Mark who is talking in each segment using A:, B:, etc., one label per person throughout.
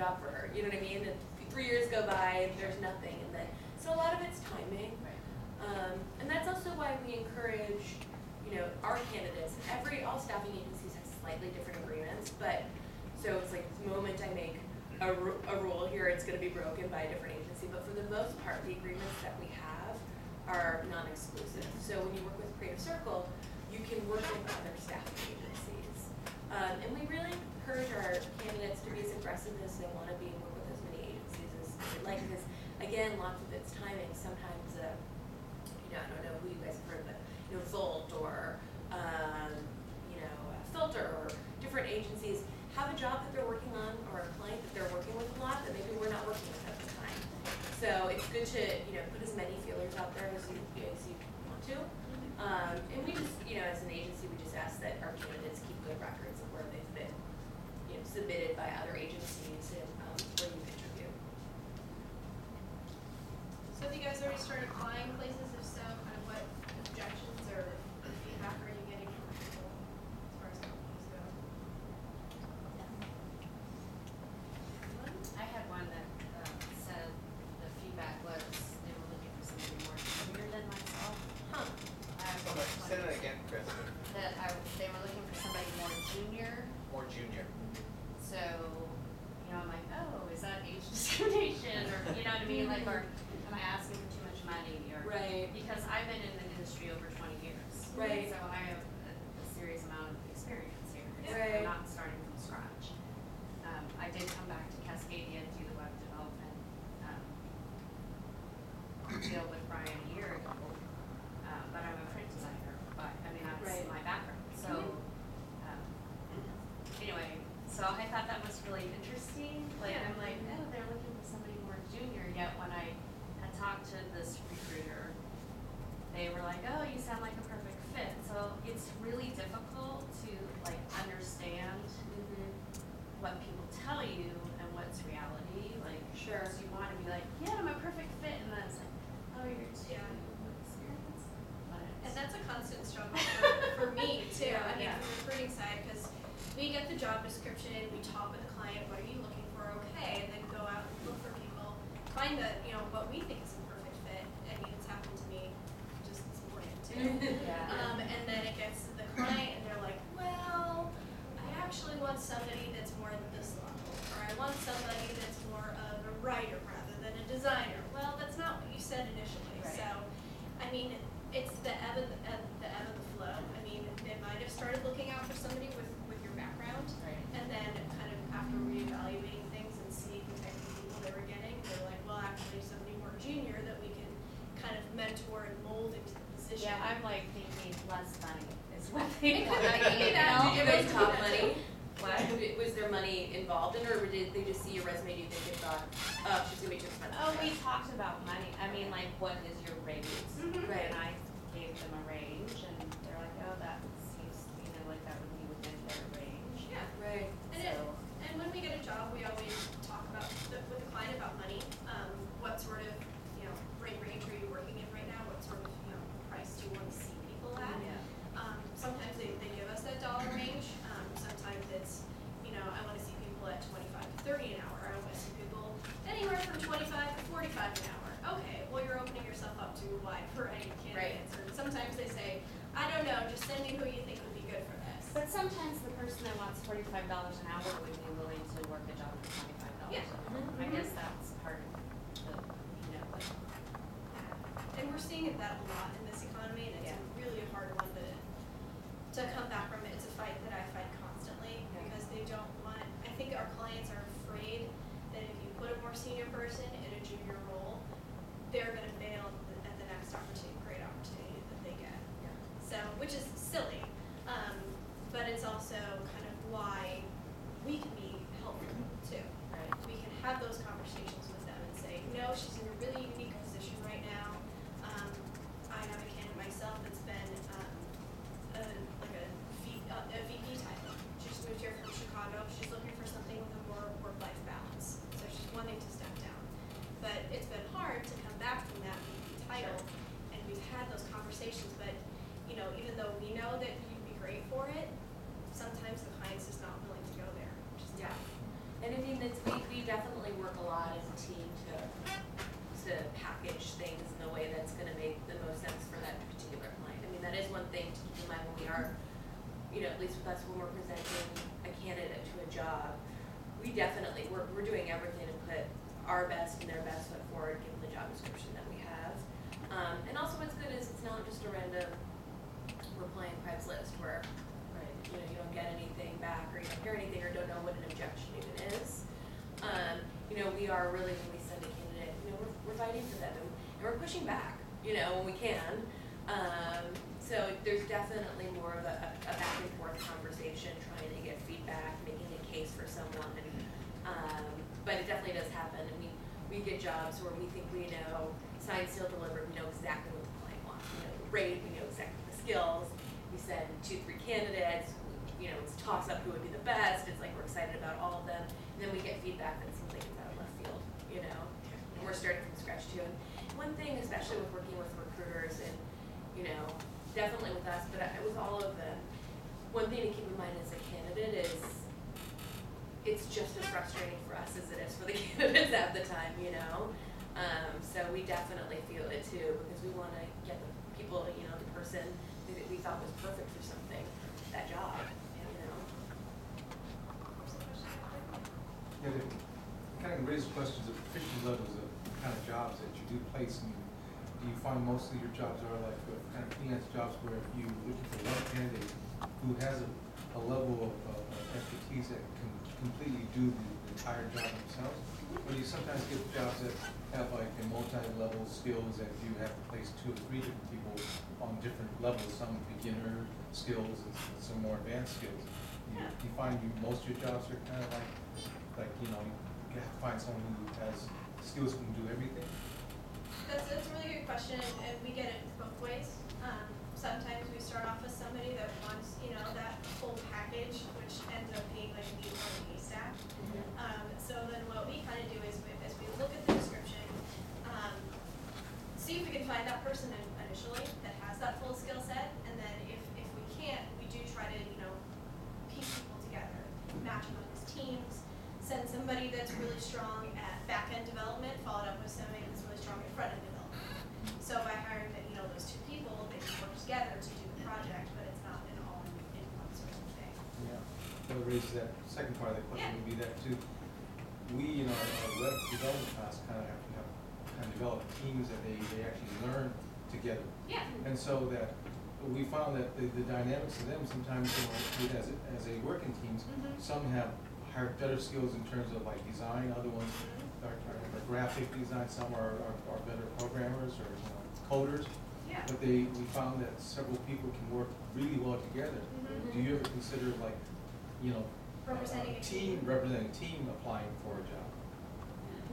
A: job for her, you know what I mean? And three years go by and there's nothing, and then, so a lot of it's timing. Um, and that's also why we encourage, you know, our candidates, every, all staffing agencies have slightly different agreements, but, so it's like the moment I make a, ru- a rule here, it's gonna be broken by a different agency, but for the most part, the agreements that we have are non-exclusive. So when you work with Creative Circle, you can work with other staffing agencies. Um, and we really encourage our candidates to be as aggressive as they wanna be and work with as many agencies as they like, because again, lots of it's timing, sometimes, uh, you know, I don't know who you guys have heard, but, you know, Volt or, um, you know, uh, Filter or different agencies have a job that they're working on or a client that they're working with a lot that maybe we're not working with at the time. So it's good to, you know, put as many feelers out there as you, as you want to. Um, and we just, you know, as an agency, we just ask that our candidates keep good records of where they've been, submitted by other agencies and, um, where you've interviewed.
B: So have you guys already started applying places? If so, kind of what objections or feedback are you getting from people as far as companies go? Anyone?
C: I had one that um, said the feedback was they were looking for somebody more junior than myself.
A: Huh.
C: I have
D: Hold on,
C: one
D: say that again, Kristen,
C: That I, they were looking for somebody more junior,
D: more junior.
C: so, you know, I'm like, oh, is that age discrimination, or, you know what I mean, like, or am I asking for too much money, or?
A: Right.
C: Because I've been in the industry over twenty years.
A: Right.
C: So I have a, a serious amount of experience here. It's-
A: Right.
C: I'm not starting from scratch. Um, I did come back to Cascadia to do the web development, um, deal with Brian a year ago. Um, but I'm a print designer, but, I mean, that's
A: Right.
C: my background, so, um, anyway, so I thought that was really interesting, like,
A: Yeah.
C: I'm like, oh, they're looking for somebody more junior, yet when I had talked to this recruiter, they were like, oh, you sound like a perfect fit, so it's really difficult to like understand
A: Mm-hmm.
C: what people tell you and what's reality, like,
A: Sure.
C: 'cause you wanna be like, yeah, I'm a perfect fit, and then it's like, oh, you're too
B: Yeah.
C: experienced, but it's.
B: And that's a constant struggle for, for me too, I mean,
C: Yeah.
B: from the recruiting side, cause we get the job description, we talk with the client, what are you looking for, okay, and then go out and look for people, find the, you know, what we think is a perfect fit, I mean, it's happened to me just this morning too.
C: Yeah.
B: Um, and then it gets to the client and they're like, well, I actually want somebody that's more at this level, or I want somebody that's more of a writer rather than a designer. Well, that's not what you said initially,
C: Right.
B: so, I mean, it's the ebb and, the ebb, the ebb and the flow. I mean, they might have started looking out for somebody with, with your background,
C: Right.
B: and then kind of after reevaluating things and seeing the type of people they were getting, they're like, well, actually, somebody more junior that we can kind of mentor and mold into the position.
C: Yeah, I'm like thinking less money is what they
B: It could
C: want,
B: be
C: you
B: that.
C: know?
A: Did you guys top money?
C: What?
A: Was there money involved in it, or did they just see your resume, do you think it's on? oh, she's gonna be too expensive?
C: Oh, we talked about money, I mean, like, what is your raise?
B: Mhm.
A: Right.
C: And I gave them a range, and they're like, oh, that seems, you know, like that would be within their range,
B: Yeah.
A: Right.
B: And it,
C: so.
B: and when we get a job, we always talk about, the, with the client about money, um, what sort of, you know, rate range are you working in right now, what sort of, you know, price do you wanna see people at?
C: Yeah.
B: Um, sometimes they, they give us that dollar range, um, sometimes it's, you know, I wanna see people at twenty-five to thirty an hour, I wanna see people anywhere from twenty-five to forty-five an hour. Okay, well, you're opening yourself up to a wide variety of candidates, or sometimes they say, I don't know, just send me who you think would be good for this.
C: But sometimes the person that wants forty-five dollars an hour would be willing to work a job for twenty-five dollars
B: Yeah.
C: an hour. I
B: Mhm.
C: guess that's part of the, you know, like,
B: And we're seeing it that a lot in this economy, and it's a really hard one to, to come back from. It's a fight that I fight constantly, because they don't want, I think our clients are afraid that if you put a more senior person in a junior role, they're gonna fail at the, at the next opportunity, great opportunity that they get. So, which is silly, um, but it's also kind of why we can be helpful too
C: right?
B: we can have those conversations with them and say, no, she's in a really unique position right now. Um, I have a candidate myself that's been, um, a, like a V, uh, a VP title. She just moved here from Chicago. She's looking for something with a more work-life balance. So she's wanting to step down. But it's been hard to come back from that VP title. And we've had those conversations, but, you know, even though we know that you'd be great for it, sometimes the client's just not willing to go there, which is
A: Yeah.
B: tough.
A: And I mean, it's, we we definitely work a lot as a team to, to package things in the way that's gonna make the most sense for that particular client. I mean, that is one thing to keep in mind when we are, you know, at least with us, when we're presenting a candidate to a job, we definitely, we're, we're doing everything to put our best and their best foot forward, given the job description that we have. Um, and also what's good is it's not just a random, we're playing Craigslist where, right, you know, you don't get anything back or you don't hear anything or don't know what an objection even is. Um, you know, we are really, when we send a candidate, you know, we're, we're fighting for them and, and we're pushing back, you know, when we can. Um, so there's definitely more of a, a back and forth conversation, trying to get feedback, making a case for someone. And, um, but it definitely does happen. I mean, we get jobs where we think we know, signed, sealed, delivered, we know exactly what the client wants. We know the rate, we know exactly the skills. We send two, three candidates, you know, it's toss up who would be the best. It's like we're excited about all of them. And then we get feedback that like it's out of left field, you know? And we're starting from scratch too. And one thing, especially with working with recruiters and, you know, definitely with us, but with all of them, one thing to keep in mind as a candidate is it's just as frustrating for us as candidates at the time, you know? Um, so we definitely feel it too, because we wanna get the people, you know, the person that we thought was perfect for something, that job, you know?
D: Yeah, it kind of raises questions of fifty levels of kind of jobs that you do place and do you find most of your jobs are like uh, kind of freelance jobs where if you looking for one candidate who has a, a level of, of expertise that can completely do the entire job themselves? Or you sometimes get jobs that have like a multi-level skills that you have to place two or three different people on different levels, some beginner skills and s- some more advanced skills. You, you find you, most of your jobs are kind of like, like, you know, you have to find someone who has skills who can do everything?
B: That's, that's a really good question, and we get it both ways. Um, sometimes we start off with somebody that wants, you know, that full package, which ends up being like a needle in a. Um, so then what we kind of do is, we- as we look at the description, um, see if we can find that person initially that has that full skill set, and then if, if we can't, we do try to, you know, piece people together, match them up as teams, send somebody that's really strong at back-end development, followed up with somebody that's really strong at front-end development. So by hiring, you know, those two people, they can work together to do the project, but it's not an all in, in one sort of thing.
D: Yeah, that raises that second part of the question
B: Yeah.
D: would be that too. We, in our, our web development class, kind of have to have, kind of develop teams that they, they actually learn together.
B: Yeah.
D: And so that, we found that the, the dynamics of them sometimes, you know, as, a- as a working teams,
B: Mhm.
D: some have higher, better skills in terms of like design, other ones
B: Mhm.
D: are, are are graphic design, some are, are, are better programmers or, you know, coders.
B: Yeah.
D: But they, we found that several people can work really well together.
B: Mhm.
D: Do you ever consider like, you know,
B: Representing a team.
D: Representing a team applying for a job?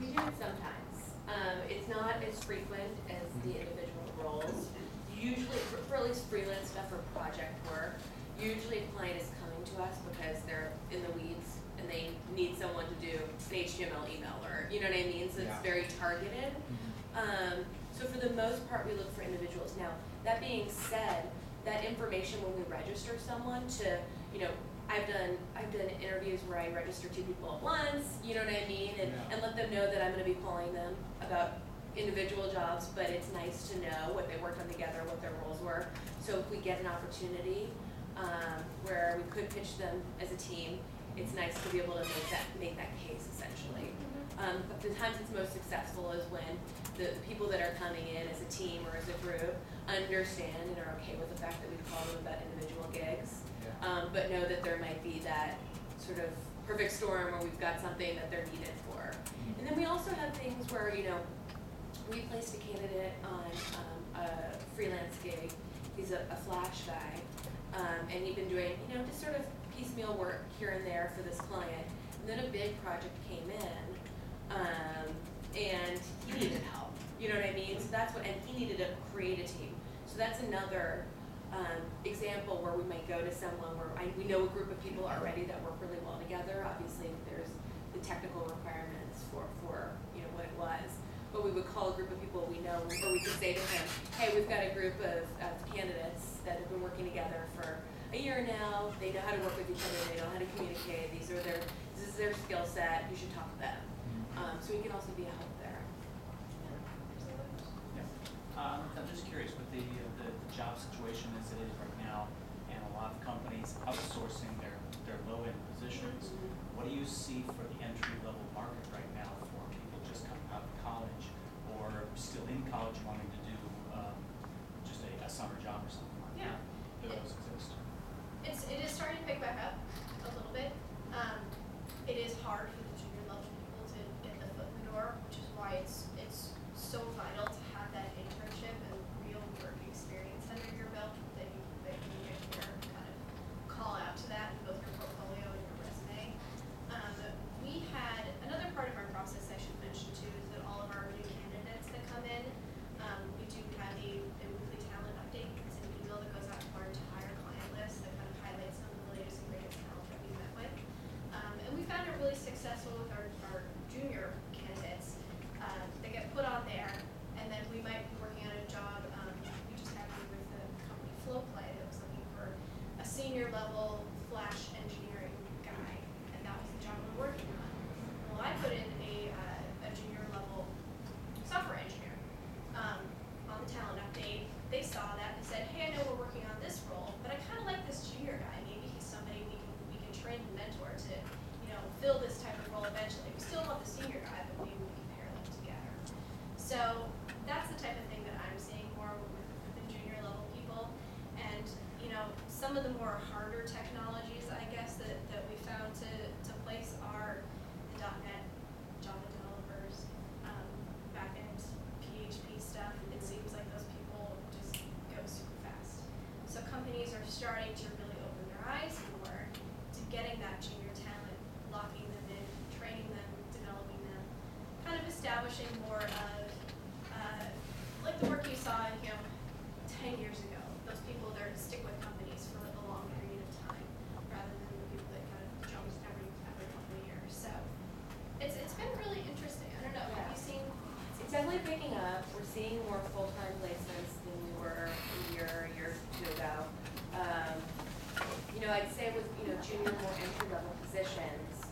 A: We do it sometimes. Um, it's not as frequent as the individual roles. Usually, for, for at least freelance stuff or project work, usually a client is coming to us because they're in the weeds and they need someone to do an HTML email or, you know what I mean? So it's
D: Yeah.
A: very targeted. Um, so for the most part, we look for individuals. Now, that being said, that information when we register someone to, you know, I've done, I've done interviews where I register two people at once, you know what I mean? And,
D: Yeah.
A: and let them know that I'm gonna be calling them about individual jobs, but it's nice to know what they worked on together, what their roles were. So if we get an opportunity, um, where we could pitch them as a team, it's nice to be able to make that, make that case essentially. Um, but the times it's most successful is when the people that are coming in as a team or as a group understand and are okay with the fact that we call them about individual gigs. Um, but know that there might be that sort of perfect storm where we've got something that they're needed for. And then we also have things where, you know, we placed a candidate on um, a freelance gig. He's a, a flash guy. Um, and he'd been doing, you know, just sort of piecemeal work here and there for this client. And then a big project came in, um, and he needed help. You know what I mean? So that's what, and he needed to create a team. So that's another um, example where we might go to someone where I, we know a group of people already that work really well together. Obviously, there's the technical requirements for, for you know what it was, but we would call a group of people we know, or we could say to him, "Hey, we've got a group of, of candidates that have been working together for a year now. They know how to work with each other. They know how to communicate. These are their this is their skill set. You should talk to them."
D: Mm-hmm.
A: Um, so we can also be a help there.
E: Yeah. Um, I'm just curious with the uh, the
B: job situation as it is right now, and a lot of companies outsourcing their, their low-end positions. What do you see for the entry-level market right now for people just coming out of college or still in college wanting
A: picking up. We're seeing more full-time placements than we were a year, a year or two ago. Um, you know, I'd say with, you know, junior, more entry-level positions,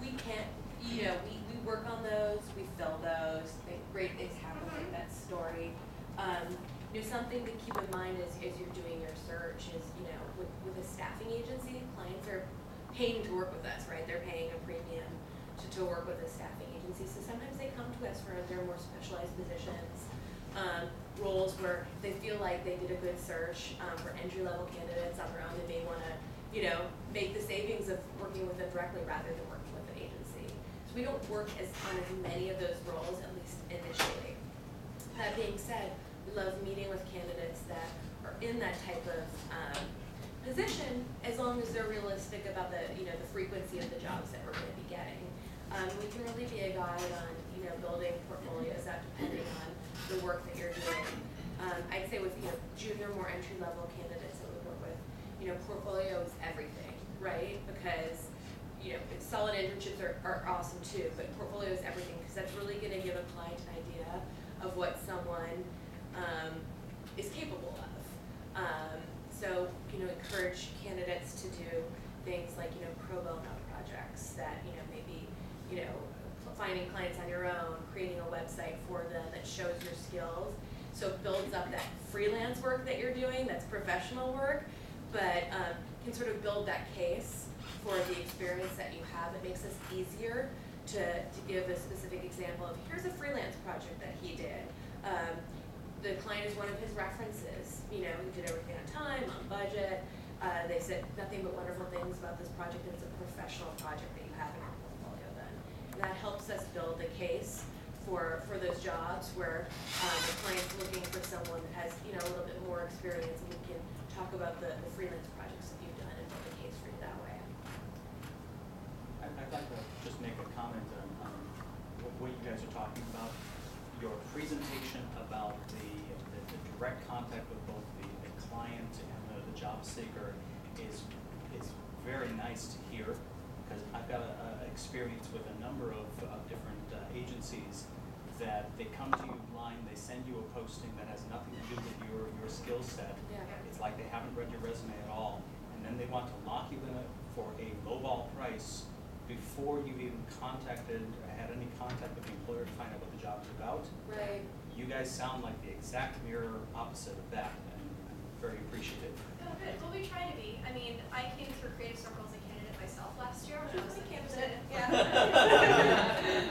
A: we can't, you know, we, we work on those, we fill those, great things happen like that story. Um, you know, something to keep in mind as, as you're doing your search is, you know, with, with a staffing agency, clients are paying to work with us, right? They're paying a premium to, to work with a staffing agency, so sometimes they come to us for their more specialized positions. Um, roles where they feel like they did a good search, um, for entry-level candidates on their own, they may wanna, you know, make the savings of working with them directly rather than working with an agency. So we don't work as, on as many of those roles, at least initially. That being said, we love meeting with candidates that are in that type of, um, position, as long as they're realistic about the, you know, the frequency of the jobs that we're gonna be getting. Um, we can really be a guide on, you know, building portfolios out depending on the work that you're doing. Um, I'd say with, you know, junior, more entry-level candidates that we work with, you know, portfolio is everything, right? Because, you know, solid internships are, are awesome too, but portfolio is everything, because that's really gonna give a client an idea of what someone, um, is capable of. Um, so, you know, encourage candidates to do things like, you know, pro bono projects that, you know, maybe, you know, finding clients on your own, creating a website for them that shows your skills. So it builds up that freelance work that you're doing, that's professional work, but, um, can sort of build that case for the experience that you have. It makes us easier to, to give a specific example of, here's a freelance project that he did. Um, the client is one of his references, you know, he did everything on time, on budget. Uh, they said nothing but wonderful things about this project, it's a professional project that you have in your portfolio then. And that helps us build the case for, for those jobs where, um, the client's looking for someone that has, you know, a little bit more experience and we can talk about the, the freelance projects that you've done and build a case for you that way.
B: I'd like to just make a comment on, what you guys are talking about. Your presentation about the, the the direct contact with both the, the client and the, the job seeker is, is very nice to hear. Because I've got a, a experience with a number of, of different uh, agencies that they come to you blind, they send you a posting that has nothing to do with your, your skill set.
A: Yeah.
B: It's like they haven't read your resume at all, and then they want to lock you in it for a lowball price before you've even contacted, or had any contact with the employer to find out what the job's about.
A: Right.
B: You guys sound like the exact mirror opposite of that, and
E: very appreciative.
B: Oh, good. Well, we try to be. I mean, I came through Creative Circle as a candidate myself last year when I was a candidate. Yeah.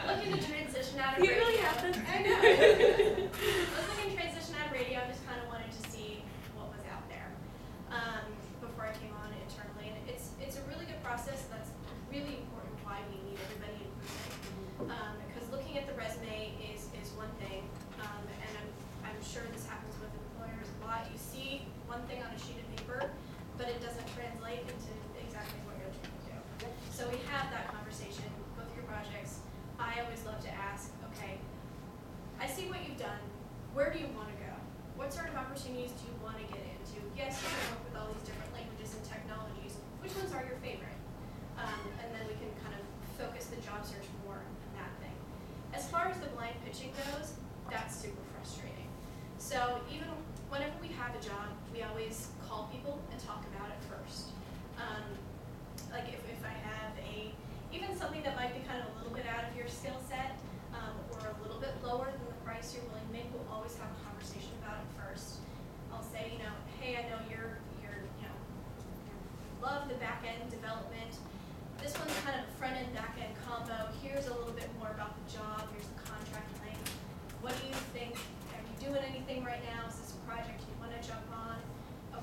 B: Looking to transition out of
A: You really have to-
B: I know. I was looking to transition out of radio. I just kind of wanted to see what was out there um, before I came on internally. And it's it's a really good process. That's really important. Why we need everybody in person. Um, because looking at the resume is, is one thing, um, and I'm, I'm sure this happens with employers a lot. You see one thing on a sheet of paper, but it doesn't translate into exactly what you're trying to do. So we have that conversation, go through your projects. I always love to ask, okay, I see what you've done. Where do you want to go? What sort of opportunities do you want to get into? Yes, you can work with all these different languages and technologies. Which ones are your favorite? Um, and then we can kind of focus the job search more on that thing. As far as the blind pitching goes, that's super frustrating. So even whenever we have a job, we always call people and talk about it first. Um, like if, if I have a, even something that might be kind of a little bit out of your skill set, um, or a little bit lower than the price you're willing to make, we'll always have a conversation about it first. I'll say, you know, hey, I know you're, you're, you know, you love the back end development. This one's kind of a front end, back end combo. Here's a little bit more about the job. Here's the contract length. What do you think? Are you doing anything right now? Is this a project you want to jump on?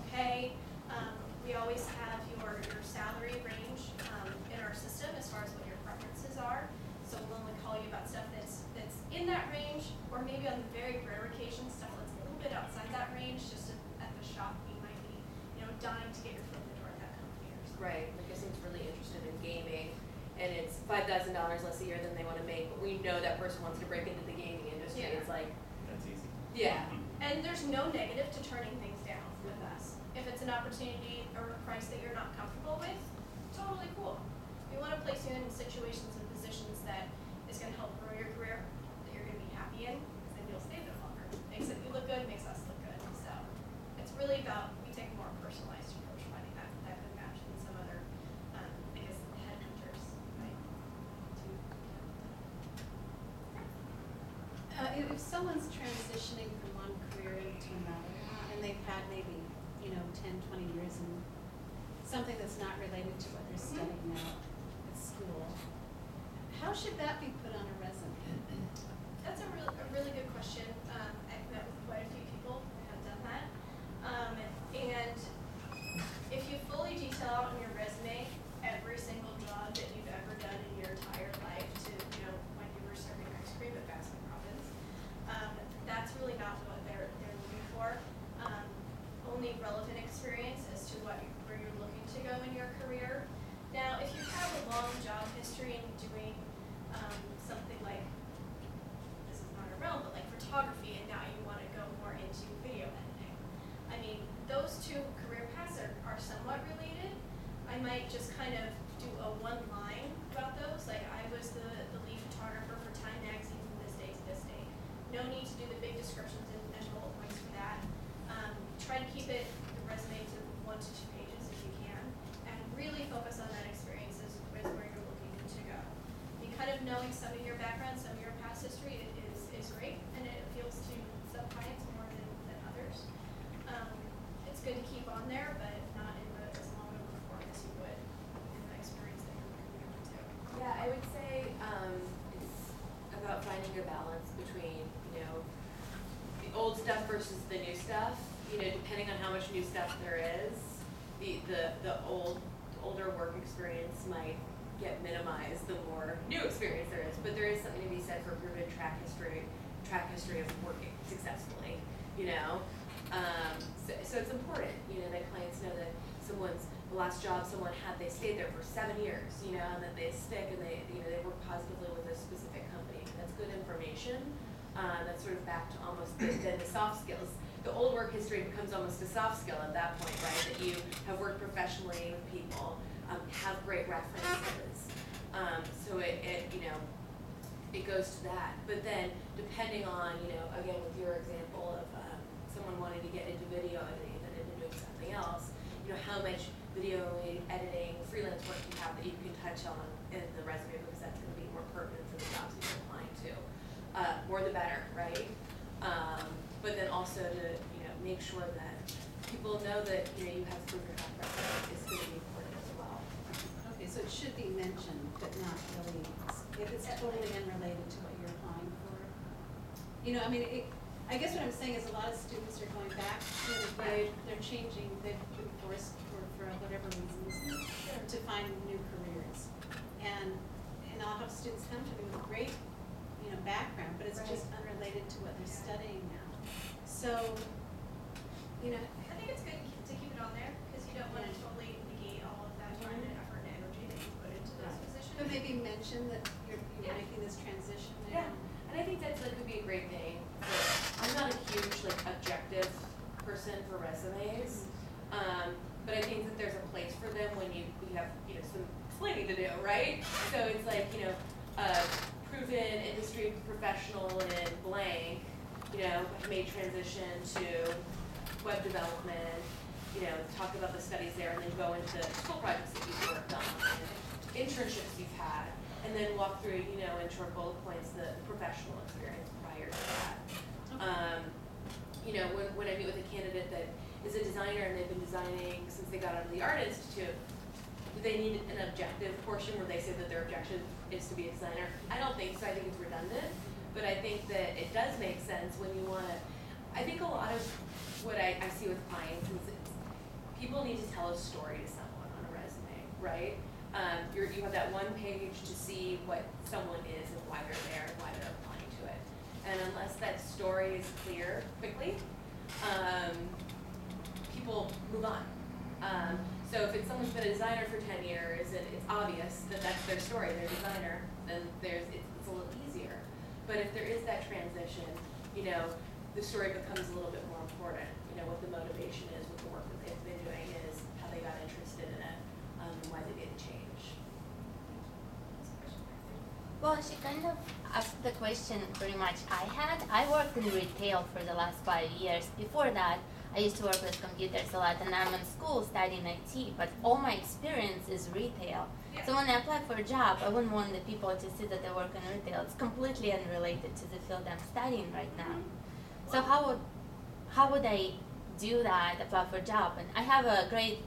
B: Okay. Um, we always have your, your salary range um, in our system as far as what your preferences are. So we'll only call you about stuff that's that's in that range, or maybe on the very rare occasion, stuff that's a little bit outside that range. Just at at the shop, you might be, you know, dying to get your foot in the door at that company or something.
A: Right, like if someone's really interested in gaming and it's five thousand dollars less a year than they wanna make, but we know that person wants to break into the gaming industry,
B: Yeah.
A: it's like,
E: That's easy.
A: Yeah. Mm-hmm.
B: And there's no negative to turning things down with us. If it's an opportunity or a price that you're not comfortable with, totally cool. We want to place you in situations and positions that is going to help grow your career, that you're going to be happy in, because then you'll stay there longer. Makes it you look good, makes us look good. So it's really about we take a more personalized approach, finding that that good match than some other, um, I guess, headhunters might do.
F: Uh, if, if someone's transitioning from one career into another, and they've had maybe, you know, ten, twenty years in something that's not related to what they're studying now at school, how should that be put on a resume?
B: That's a really, a really good question. Um, I've met with quite a few people who have done that. Um, and if you fully detail out on your resume every single job that you've ever done in your entire life to, you know, when you were serving ice cream at Baskin Robbins, um, that's really not what they're, they're looking for. Um, only relevant experience as to what, you- where you're looking to go in your career. Now, if you have a long job history in doing, um, something like this is not a realm, but like photography, and now you want to go more into video editing. I mean, those two career paths are, are somewhat related. I might just kind of do a one line about those, like I was the, the lead photographer for Time Magazine from this date to this date. No need to do the big descriptions and, and bullet points for that. Um, try to keep it, the resume to one to two pages if you can, and really focus on that experience as, as where you're looking to go. You kind of knowing some of your background, some of your past history is, is great, and it appeals to some clients more than, than others. Um, it's good to keep on there, but not in the, as long of a form as you would in the experience that you're looking to.
A: Yeah, I would say, um, it's about finding a balance between, you know, the old stuff versus the new stuff. You know, depending on how much new stuff there is, the, the, the old, older work experience might get minimized the more new experience there is. But there is something to be said for proven track history, track history of working successfully, you know? Um, so, so it's important, you know, that clients know that someone's, the last job someone had, they stayed there for seven years, you know, and that they stick and they, you know, they work positively with a specific company. That's good information. Uh, that's sort of back to almost the, then the soft skills. The old work history becomes almost a soft skill at that point, right? That you have worked professionally with people, um, have great references. Um, so it, it, you know, it goes to that. But then depending on, you know, again with your example of um, someone wanting to get into video editing and into doing something else, you know, how much video editing, freelance work you have that you can touch on in the resume because that's going to be more pertinent for the jobs you're applying to. Uh, more the better, right? Um, but then also to, you know, make sure that people know that, you know, you have proven track record is gonna be important as well.
F: Okay, so it should be mentioned, but not really, if it's totally unrelated to what you're applying for. You know, I mean, it, I guess what I'm saying is a lot of students are going back, you know, they're, they're changing, they've been forced for, for whatever reasons to find new careers. And, and I'll have students come to me with a great, you know, background, but it's just unrelated to what they're studying now. So, you know,
B: I think it's good to keep it on there, because you don't wanna
F: Yeah.
B: totally negate all of that time and effort and energy that you put into those positions.
F: but maybe mention that you're, you're
B: Yeah.
F: making this transition
A: Yeah,
F: and.
A: I think that's, that would be a great thing. for- I'm not a huge like objective person for resumes. Um, but I think that there's a place for them when you, you have, you know, some explaining to do, right? So it's like, you know, uh, proven industry professional in blank, you know, made transition to web development, you know, talk about the studies there and then go into school projects that you've worked on, and internships you've had, and then walk through, you know, in short bullet points, the professional experience prior to that. Um, you know, when, when I meet with a candidate that is a designer and they've been designing since they got out of the Art Institute, do they need an objective portion where they say that their objective is to be a designer? I don't think so, I think it's redundant, but I think that it does make sense when you wanna, I think a lot of what I, I see with clients is people need to tell a story to someone on a resume, right? Um, you're, you have that one page to see what someone is and why they're there and why they're applying to it. And unless that story is clear quickly, um, people move on. Um, so if it's someone's been a designer for ten years and it's obvious that that's their story, they're a designer, then there's, it's, it's a little easier. But if there is that transition, you know, the story becomes a little bit more important, you know, what the motivation is, what the work that they've been doing is, how they got interested in it, um, and why they the change.
G: Well, she kind of asked the question pretty much I had. I worked in retail for the last five years. Before that, I used to work with computers a lot, and I'm in school studying IT, but all my experience is retail. So when I apply for a job, I wouldn't want the people to see that I work in retail. It's completely unrelated to the field I'm studying right now. Mm-hmm. So how would how would I do that? Apply for a job, and I have a great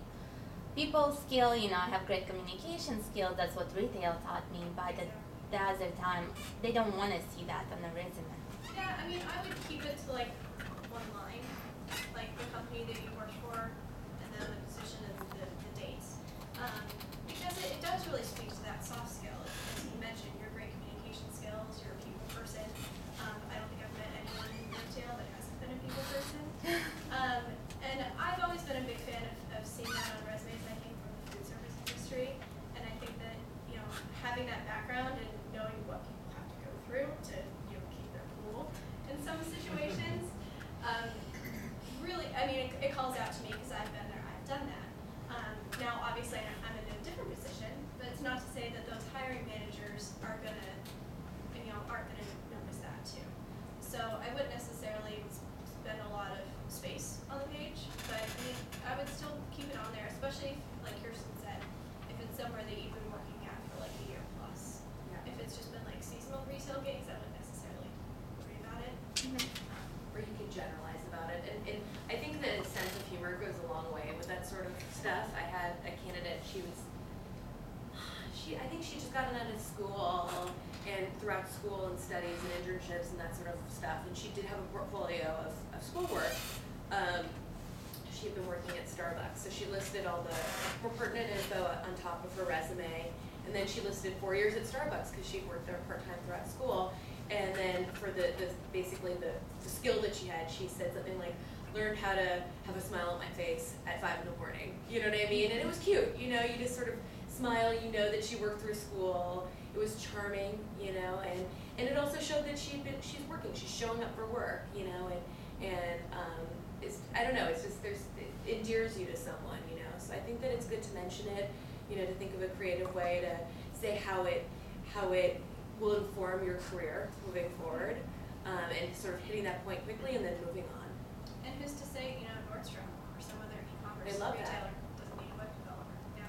G: people skill. You know, I have great communication skill. That's what retail taught me. But at the other time, they don't want to see that on a resume.
B: Yeah, I mean, I would keep it to like one line, like the company that you worked for, and then the position and the, the dates. Um, because it, it does really speak to that soft skill, as you mentioned, your great communication skills, you're people person. Um, I don't think I've met anyone in retail that hasn't been a people person. Um, and I've always been a big fan of, of seeing that on resumes, I think, from the food service industry. And I think that, you know, having that background and knowing what people have to go through to, you know, keep their cool in some situations, um, really, I mean, it, it calls out to me because I've been there, I've done that. Um, now, obviously, I'm I'm in a different position, but it's not to say that those hiring managers are gonna, you know, aren't gonna notice that too. So I wouldn't necessarily spend a lot of space on the page, but I mean, I would still keep it on there, especially if, like Kirsten said, if it's somewhere that you've been working at for like a year plus.
A: Yeah.
B: If it's just been like seasonal retail gigs, I wouldn't necessarily worry about it. Um,
A: or you can generalize about it. And, and I think that sense of humor goes a long way with that sort of stuff. I had a candidate, she was, she, I think she just gotten out of school and throughout school and studies and internships and that sort of stuff. And she did have a portfolio of, of schoolwork. Um, she had been working at Starbucks, so she listed all the more pertinent info on top of her resume. And then she listed four years at Starbucks because she worked there part-time throughout school. And then for the, the basically the, the skill that she had, she said something like, learned how to have a smile on my face at five in the morning. You know what I mean? And it was cute. You know, you just sort of smile. You know that she worked through school. It was charming. You know, and and it also showed that she'd been she's working. She's showing up for work. You know, and and um, it's I don't know. It's just there's it endears you to someone. You know, so I think that it's good to mention it. You know, to think of a creative way to say how it how it will inform your career moving forward, um, and sort of hitting that point quickly and then moving on.
B: And who's to say, you know, Nordstrom or some other e-commerce
A: that.
B: retailer doesn't need a web developer, yeah.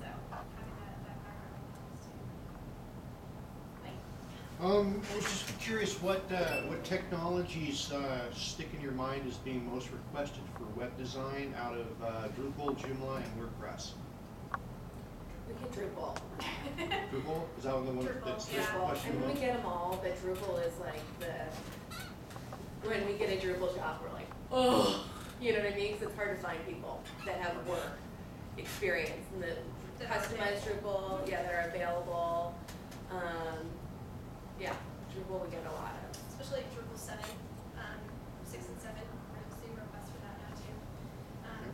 B: So having that, that background helps too. Like,
H: Um, I was just curious what, uh, what technologies, uh, stick in your mind as being most requested for web design out of, uh, Drupal, Joomla, and WordPress?
A: We get Drupal.
H: Drupal, is that the one
B: Drupal,
H: that's the
B: yeah.
A: Drupal,
H: question
A: and we get them all, but Drupal is like the, when we get a Drupal job, we're like, oh, you know what I mean? Cause it's hard to find people that have work experience and the
B: That are
A: customized Drupal, yeah, that are available. Um, yeah, Drupal we get a lot of.
B: especially Drupal seven, um, six and seven, we're seeing requests for that now too. Um,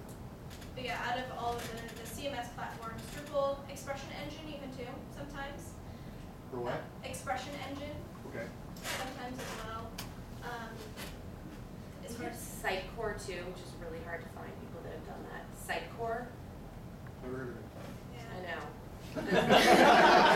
B: but yeah, out of all of the, the CMS platforms, Drupal, Expression Engine even too, sometimes.
H: For what?
B: Expression Engine,
H: Okay.
B: sometimes as well. Um, as
A: We
B: far
A: have
B: as,
A: Sitecore too, which is really hard to find people that have done that. Sitecore,
H: Never heard of it.
B: yeah.
A: I know.